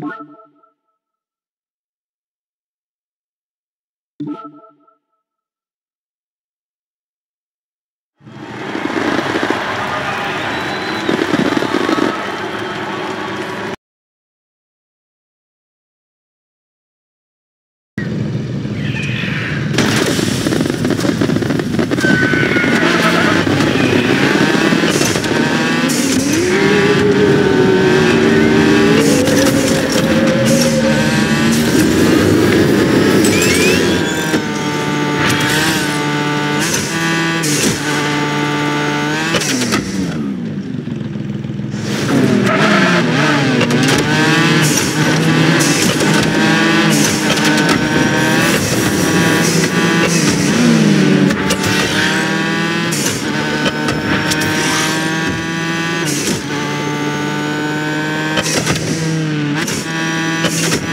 Bye. Thank you.